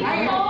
加油！